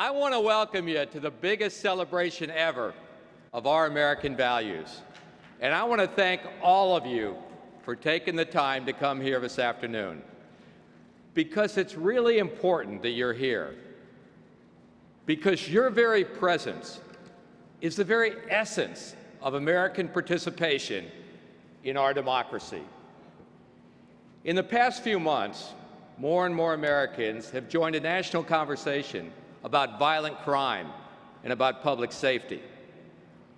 I want to welcome you to the biggest celebration ever of our American values. And I want to thank all of you for taking the time to come here this afternoon because it's really important that you're here. Because your very presence is the very essence of American participation in our democracy. In the past few months, more and more Americans have joined a national conversation about violent crime and about public safety,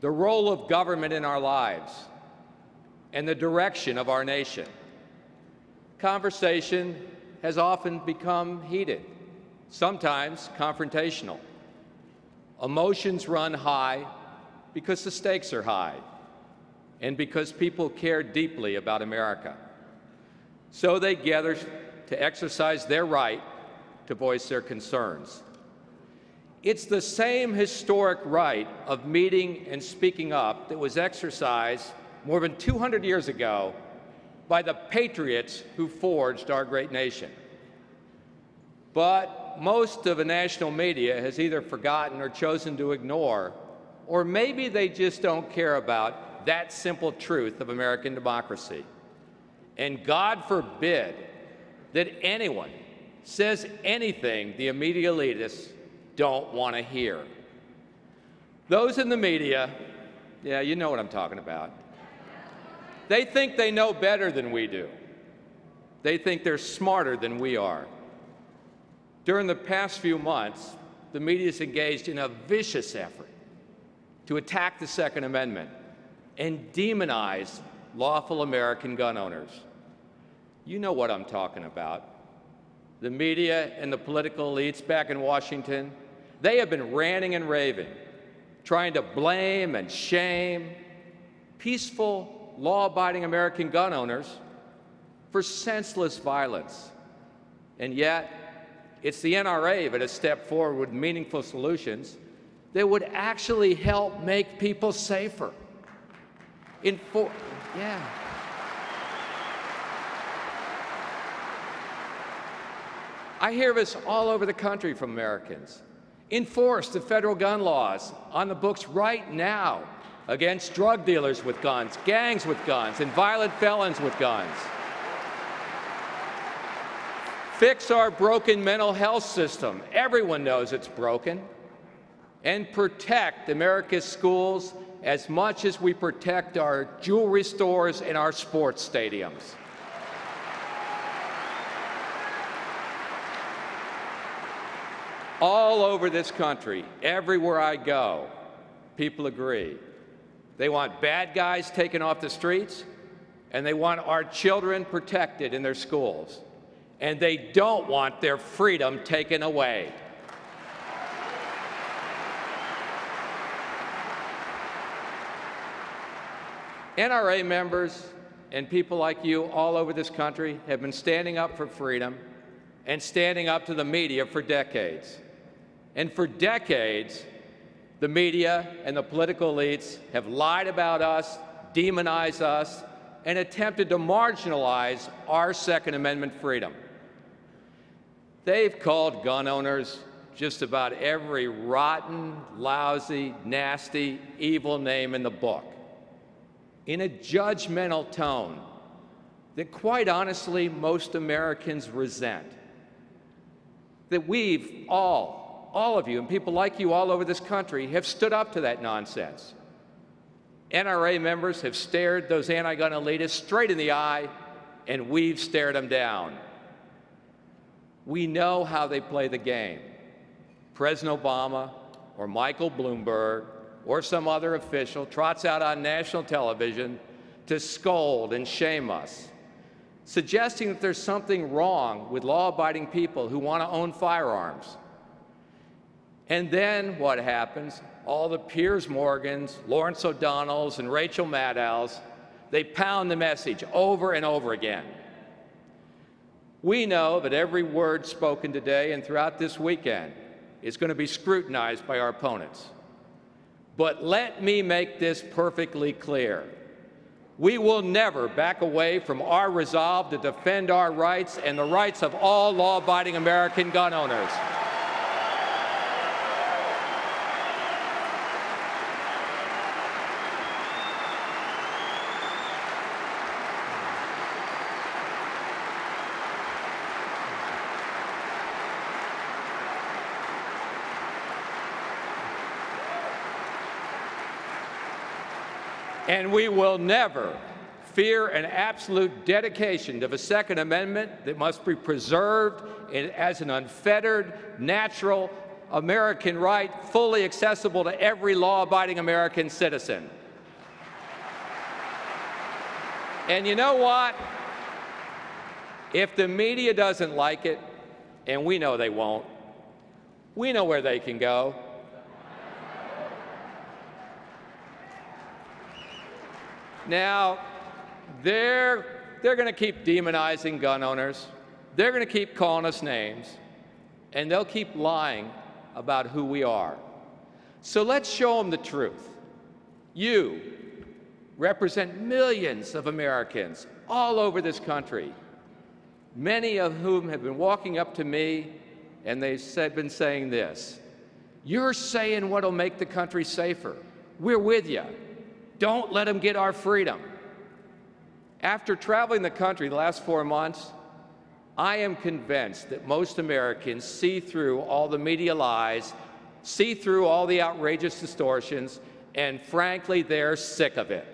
the role of government in our lives, and the direction of our nation. Conversation has often become heated, sometimes confrontational. Emotions run high because the stakes are high and because people care deeply about America. So they gather to exercise their right to voice their concerns. It's the same historic right of meeting and speaking up that was exercised more than 200 years ago by the patriots who forged our great nation. But most of the national media has either forgotten or chosen to ignore, or maybe they just don't care about that simple truth of American democracy. And God forbid that anyone says anything the media elitists don't want to hear. Those in the media, yeah, you know what I'm talking about. They think they know better than we do. They think they're smarter than we are. During the past few months, the media has engaged in a vicious effort to attack the Second Amendment and demonize lawful American gun owners. You know what I'm talking about. The media and the political elites back in Washington, they have been ranting and raving, trying to blame and shame peaceful, law-abiding American gun owners for senseless violence. And yet, it's the NRA that has stepped forward with meaningful solutions that would actually help make people safer. In for, yeah. I hear this all over the country from Americans. Enforce the federal gun laws on the books right now against drug dealers with guns, gangs with guns, and violent felons with guns. Fix our broken mental health system. Everyone knows it's broken. And protect America's schools as much as we protect our jewelry stores and our sports stadiums. All over this country, everywhere I go, people agree. They want bad guys taken off the streets, and they want our children protected in their schools. And they don't want their freedom taken away. NRA members and people like you all over this country have been standing up for freedom and standing up to the media for decades. And for decades, the media and the political elites have lied about us, demonized us, and attempted to marginalize our Second Amendment freedom. They've called gun owners just about every rotten, lousy, nasty, evil name in the book in a judgmental tone that quite honestly most Americans resent. That we've all all of you and people like you all over this country have stood up to that nonsense. NRA members have stared those anti-gun elitists straight in the eye, and we've stared them down. We know how they play the game. President Obama or Michael Bloomberg or some other official trots out on national television to scold and shame us, suggesting that there's something wrong with law-abiding people who want to own firearms. And then what happens? All the Piers Morgans, Lawrence O'Donnells, and Rachel Maddows, they pound the message over and over again. We know that every word spoken today and throughout this weekend is going to be scrutinized by our opponents. But let me make this perfectly clear. We will never back away from our resolve to defend our rights and the rights of all law-abiding American gun owners. And we will never fear an absolute dedication to the Second Amendment that must be preserved as an unfettered, natural American right, fully accessible to every law-abiding American citizen. And you know what? If the media doesn't like it, and we know they won't, we know where they can go. Now, they're, they're going to keep demonizing gun owners. They're going to keep calling us names. And they'll keep lying about who we are. So let's show them the truth. You represent millions of Americans all over this country, many of whom have been walking up to me and they've said, been saying this You're saying what'll make the country safer. We're with you. Don't let them get our freedom. After traveling the country the last four months, I am convinced that most Americans see through all the media lies, see through all the outrageous distortions, and frankly, they're sick of it.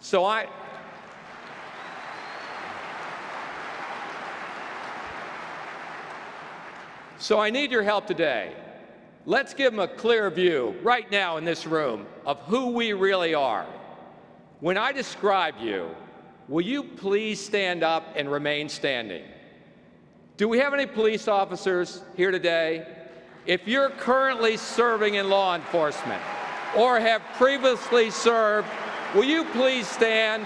So I, So I need your help today. Let's give them a clear view right now in this room of who we really are. When I describe you, will you please stand up and remain standing? Do we have any police officers here today? If you're currently serving in law enforcement or have previously served, will you please stand?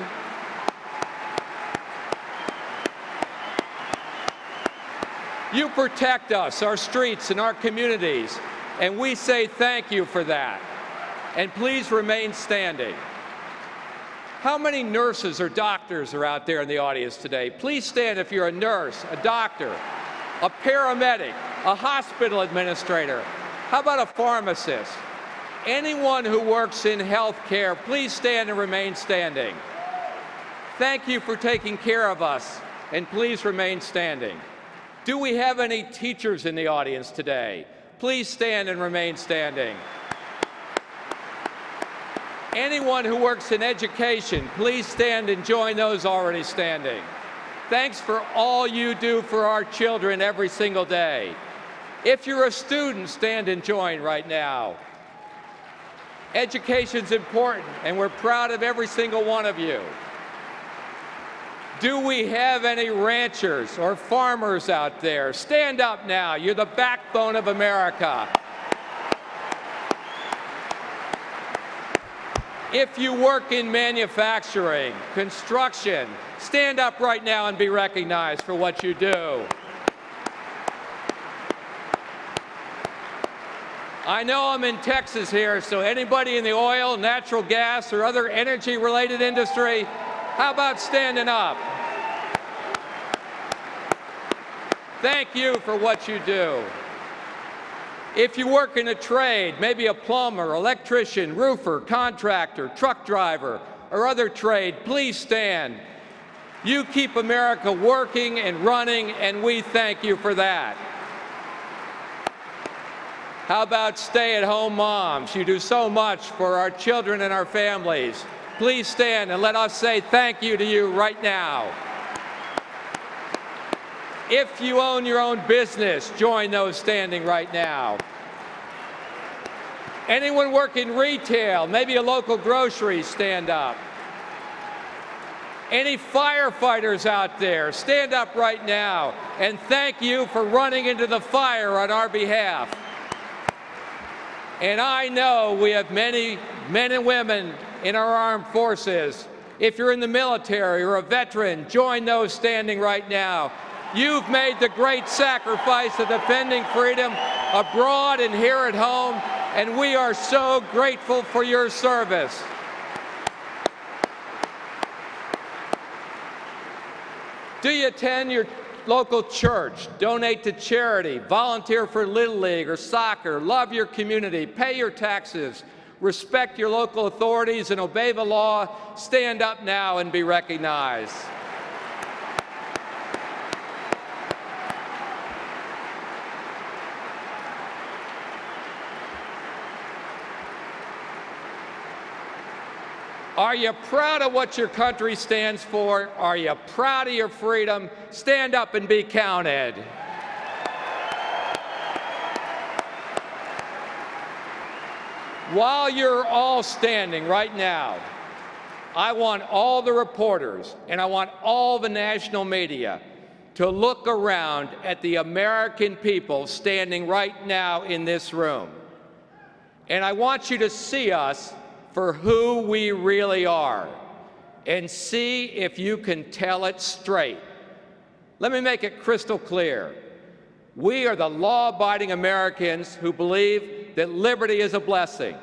You protect us, our streets, and our communities, and we say thank you for that. And please remain standing. How many nurses or doctors are out there in the audience today? Please stand if you're a nurse, a doctor, a paramedic, a hospital administrator. How about a pharmacist? Anyone who works in health care, please stand and remain standing. Thank you for taking care of us, and please remain standing. Do we have any teachers in the audience today? Please stand and remain standing. Anyone who works in education, please stand and join those already standing. Thanks for all you do for our children every single day. If you're a student, stand and join right now. Education's important, and we're proud of every single one of you. Do we have any ranchers or farmers out there? Stand up now. You're the backbone of America. If you work in manufacturing, construction, stand up right now and be recognized for what you do. I know I'm in Texas here, so anybody in the oil, natural gas, or other energy-related industry, how about standing up? Thank you for what you do. If you work in a trade, maybe a plumber, electrician, roofer, contractor, truck driver, or other trade, please stand. You keep America working and running, and we thank you for that. How about stay-at-home moms? You do so much for our children and our families. Please stand and let us say thank you to you right now. If you own your own business, join those standing right now. Anyone working retail, maybe a local grocery, stand up. Any firefighters out there, stand up right now and thank you for running into the fire on our behalf. And I know we have many men and women in our armed forces. If you're in the military or a veteran, join those standing right now You've made the great sacrifice of defending freedom abroad and here at home, and we are so grateful for your service. Do you attend your local church, donate to charity, volunteer for Little League or soccer, love your community, pay your taxes, respect your local authorities, and obey the law? Stand up now and be recognized. Are you proud of what your country stands for? Are you proud of your freedom? Stand up and be counted. While you're all standing right now, I want all the reporters and I want all the national media to look around at the American people standing right now in this room. And I want you to see us for who we really are and see if you can tell it straight. Let me make it crystal clear. We are the law-abiding Americans who believe that liberty is a blessing,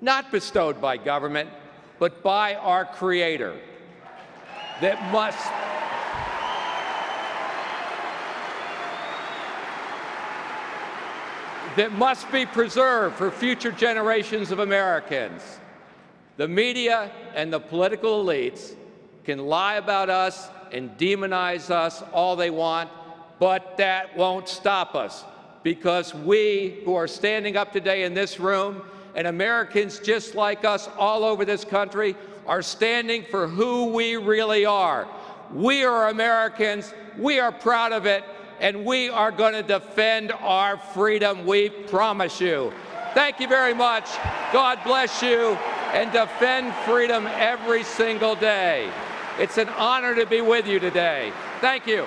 not bestowed by government, but by our Creator, that must that must be preserved for future generations of Americans. The media and the political elites can lie about us and demonize us all they want, but that won't stop us because we who are standing up today in this room and Americans just like us all over this country are standing for who we really are. We are Americans. We are proud of it and we are going to defend our freedom, we promise you. Thank you very much. God bless you, and defend freedom every single day. It's an honor to be with you today. Thank you.